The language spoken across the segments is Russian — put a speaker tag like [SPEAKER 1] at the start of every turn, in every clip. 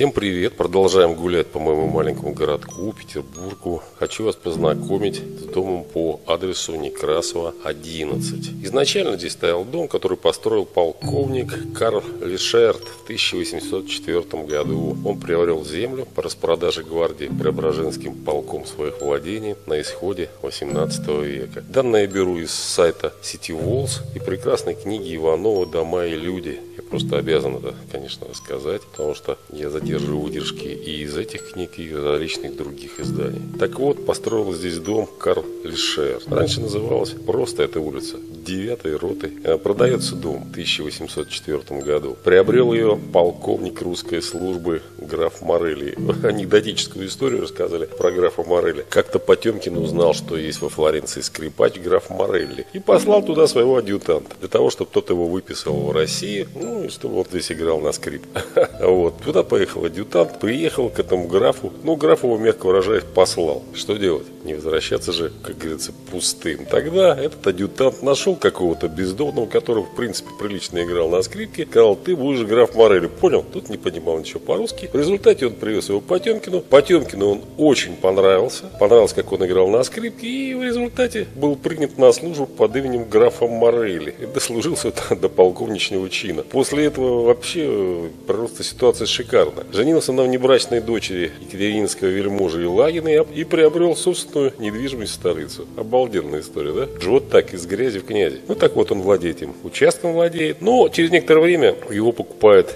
[SPEAKER 1] Всем привет! Продолжаем гулять по моему маленькому городку, Петербургу. Хочу вас познакомить с домом по адресу Некрасова, 11. Изначально здесь стоял дом, который построил полковник Карл Лишерт в 1804 году. Он приобрел землю по распродаже гвардии Преображенским полком своих владений на исходе 18 века. Данные беру из сайта City Walls и прекрасной книги Иванова «Дома и люди». Просто обязан это, конечно, рассказать, потому что я задерживаю выдержки и из этих книг, и из различных других изданий. Так вот, построил здесь дом Карл Лишер. Раньше называлась просто эта улица, 9 роты. Э, продается дом в 1804 году. Приобрел ее полковник русской службы граф Морелли. Анекдотическую историю рассказали про графа Морелли. Как-то Потемкин узнал, что есть во Флоренции скрипач граф Морелли. И послал туда своего адъютанта. Для того, чтобы тот его выписал в России. Ну, и чтобы он здесь играл на скрип. Вот. Туда поехал адъютант. Приехал к этому графу. Ну, граф его, мягко выражаясь, послал. Что делать? Не возвращаться же, как говорится, пустым. Тогда этот адъютант нашел какого-то бездомного, который, в принципе, прилично играл на скрипке. Сказал, ты будешь граф Морелли. Понял? Тут не понимал ничего по-русски. В результате он привез его Потемкину. Потемкину он очень понравился. Понравилось, как он играл на скрипке. И в результате был принят на службу под именем графа Морелли. И дослужился до полковничного чина. После этого вообще просто ситуация шикарна. Женился на внебрачной дочери Екатерининского вельможи Елагина и приобрел собственную недвижимость в столицу. Обалденная история, да? Вот так, из грязи в князи. Ну так вот, он владеет этим участком владеет. Но через некоторое время его покупает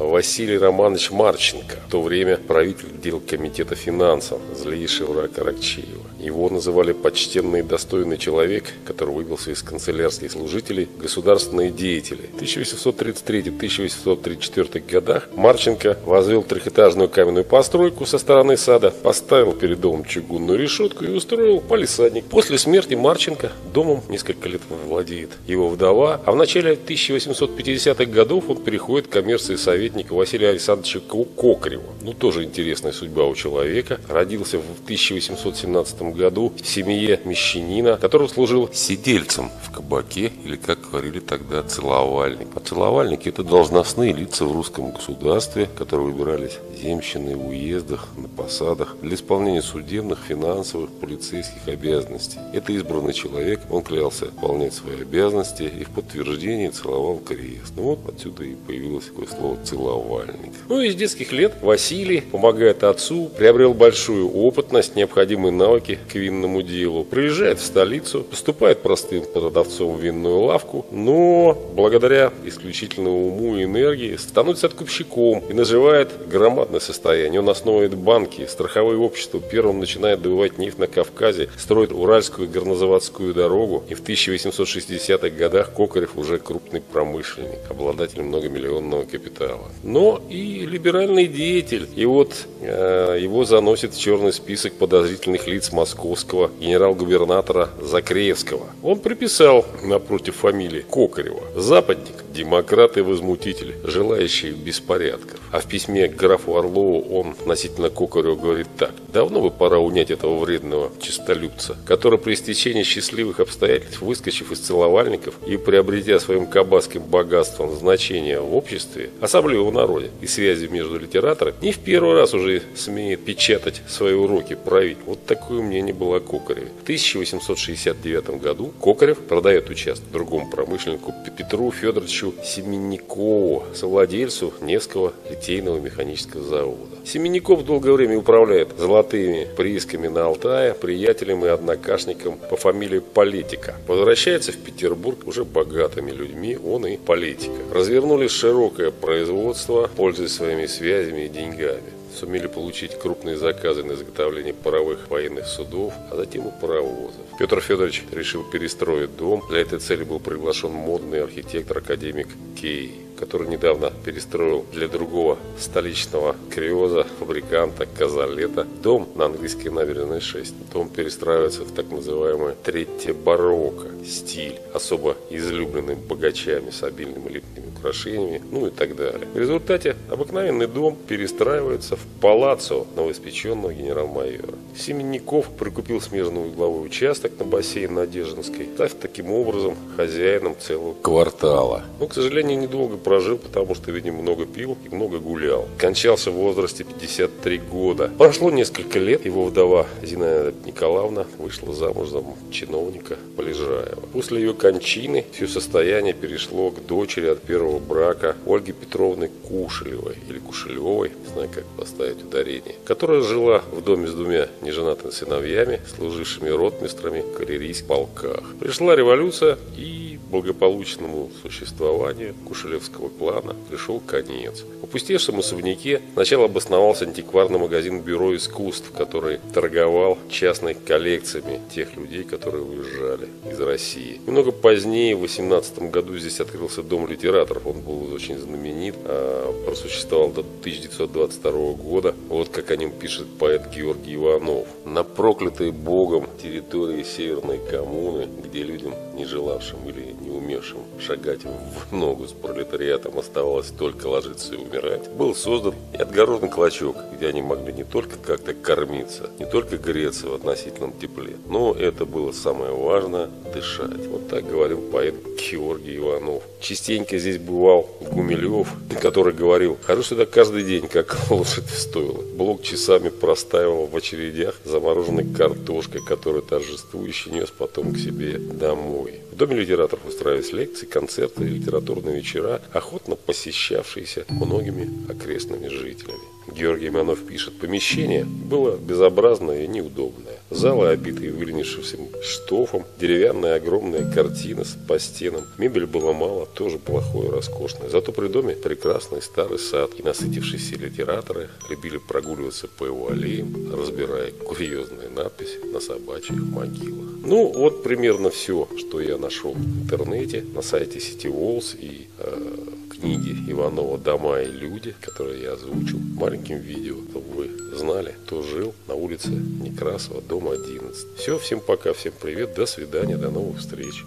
[SPEAKER 1] Василий Романович Марченко, в то время правитель дел комитета финансов, злейший враг Аракчеева. Его называли почтенный и достойный человек, который выбился из канцелярских служителей, государственные деятели. В 1833-1834 годах Марченко возвел трехэтажную каменную постройку со стороны сада, поставил перед домом чугунную решетку и устроил палисадник. После смерти Марченко домом несколько лет владеет его вдова, а в начале 1850-х годов он переходит к коммерции советника Василия Александровича Кокарева. Ну, тоже интересная судьба у человека. Родился в 1817 году в семье мещанина, который служил сидельцем в кабаке, или, как говорили тогда, целовальник. А целовальники – это должностные лица в русском государстве, которые выбирались земщины в уездах, на посадах для исполнения судебных, финансовых, полицейских обязанностей. Это избранный человек, он клялся выполнять свои обязанности и в подтверждении целовал крест. Ну вот отсюда и появилось такое слово «целовальник». Ну и с детских лет Василий помогает отцу, приобрел большую опытность, необходимые навыки к винному делу. Приезжает в столицу, поступает простым продавцом в винную лавку, но благодаря исключительному уму и энергии становится откупщиком и наживает громадное состояние. Он основывает банки, страховые общества, первым начинает добывать нефть на Кавказе, строит Уральскую горнозаводскую дорогу. И в 1860-х годах Кокарев уже крупный промышленник, обладатель многомиллионного капитала. Но и либеральный деятель. И вот э, его заносит в черный список подозрительных лиц московского генерал-губернатора Закреевского. Он приписал напротив фамилии Кокарева. Западник, демократ и возмутитель, желающий беспорядков. А в письме к графу Орлову он относительно Кокарева говорит так. Давно бы пора унять этого вредного честолюбца, который при стечении счастливых обстоятельств, выскочив из целовальников и приобретя своим кабацким богатством значение в обществе, особливо в народе и связи между литераторами, не в первый раз уже смеет печатать свои уроки править. Вот такое мнение было о Кокареве. В 1869 году Кокарев продает участок другому промышленнику Петру Федоровичу Семенникову, совладельцу Невского литейного механического завода. Семенников долгое время управляет золотыми приисками на Алтае, приятелем и однокашником по фамилии Политика. Возвращается в Петербург уже богатыми людьми, он и Политика. Развернули широкое производство, пользуясь своими связями и деньгами сумели получить крупные заказы на изготовление паровых военных судов, а затем и паровозов. Петр Федорович решил перестроить дом. Для этой цели был приглашен модный архитектор-академик Кей который недавно перестроил для другого столичного криоза фабриканта Казалета, дом на английской набережной 6. Дом перестраивается в так называемое третье барокко стиль, особо излюбленный богачами с обильными лепными украшениями, ну и так далее. В результате обыкновенный дом перестраивается в палаццо новоиспеченного генерал-майора. Семенников прикупил смежный угловой участок на бассейн Надеждинской, став таким образом хозяином целого квартала. Но, к сожалению, недолго прожил, потому что, видимо, много пил и много гулял. Кончался в возрасте 53 года. Прошло несколько лет, его вдова Зинаида Николаевна вышла замуж за чиновника Полежаева. После ее кончины все состояние перешло к дочери от первого брака Ольги Петровны Кушелевой или Кушелевой, не знаю, как поставить ударение, которая жила в доме с двумя неженатыми сыновьями, служившими ротмистрами в кавалерийских полках. Пришла революция и благополучному существованию Кушелевского клана пришел конец. В опустевшем особняке сначала обосновался антикварный магазин «Бюро искусств», который торговал частной коллекциями тех людей, которые уезжали из России. Немного позднее, в 18 году, здесь открылся Дом литераторов. Он был очень знаменит, а просуществовал до 1922 года. Вот как о нем пишет поэт Георгий Иванов. На проклятой Богом территории Северной коммуны, где людям, не желавшим или не умевшим шагать в ногу с пролетариатом, оставалось только ложиться и умирать, был создан и отгорожен клочок, где они могли не только как-то кормиться, не только греться в относительном тепле, но это было самое важное – дышать. Вот так говорил поэт Георгий Иванов. Частенько здесь бывал Гумилев, который говорил, хожу сюда каждый день, как лошадь в стойло. Блок часами простаивал в очередях замороженной картошкой, которую торжествующий нес потом к себе домой. В Доме литераторов устраивались лекции, концерты, литературные вечера, охотно посещавшиеся многими окрестными жителями. Георгий Иванов пишет, помещение было безобразное и неудобное. Залы, обитые выленившимся штофом, деревянная огромная картина по стенам. Мебель была мало, тоже плохое, роскошное. Зато при доме прекрасный старый сад. И насытившиеся литераторы любили прогуливаться по его аллеям, разбирая курьезные надписи на собачьих могилах. Ну, вот примерно все, что я нашел в интернете, на сайте City Walls и э, книги Иванова «Дома и люди», которые я озвучил маленьким видео, чтобы вы знали, кто жил на улице Некрасова, дом 11. Все, всем пока, всем привет, до свидания, до новых встреч.